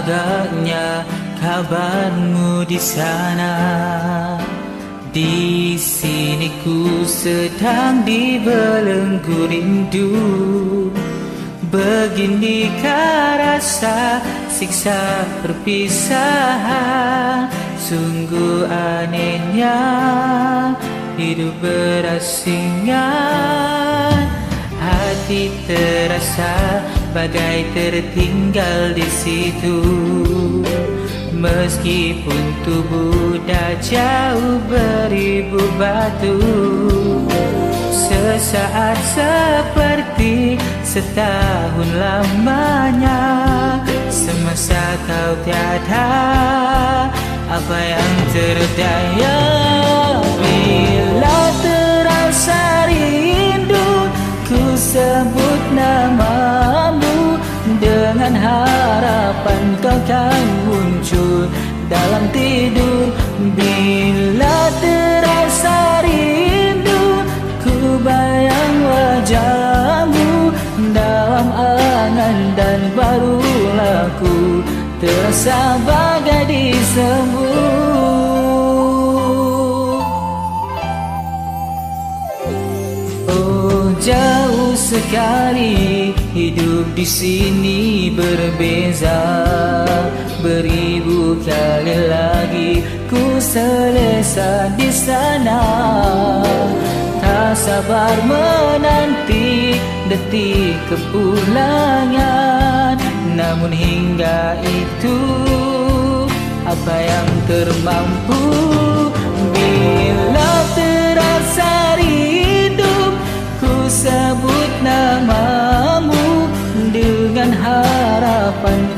agaknya kabarmu di sana. Di sini ku sedang dibelenggu rindu. Beginikah rasa siksa perpisahan? Sungguh anehnya hidup berasingan Hati terasa bagai tertinggal di situ. Meskipun tubuh dah jauh beribu batu Sesaat seperti setahun lamanya Semasa kau tiada apa yang terdaya? Bila terasa rindu ku sebut harapan kau kan muncul dalam tidur. Bila terasa rindu ku bayang wajahmu Dalam angan dan barulah ku terasa bagai disebut Oh jauh sekali hidup di sini berbeza. Beribu kali lagi ku selesa di sana. Tak sabar menanti detik kepulangan. Namun hingga itu Apa yang termampu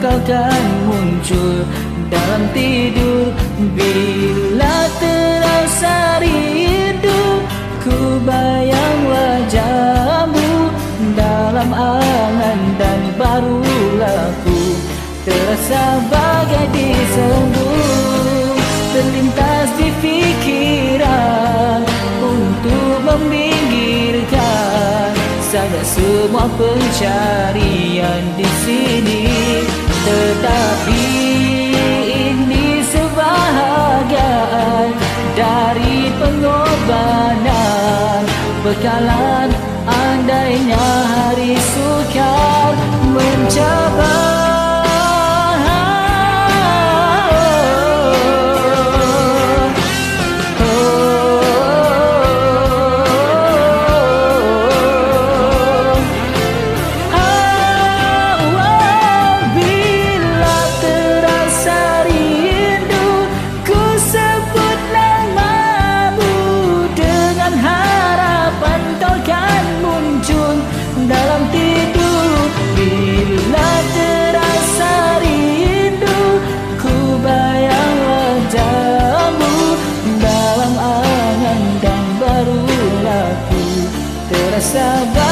kau kan muncul Dalam tidur. Bila terasa rindu Ku bayang wajahmu Dalam angan dan barulah ku Terasa bagai disembur. Terlintas di fikiran Untuk meminggirkan Saja semua pencarian di sini Bekalan andainya hari sukar mencapai Dalam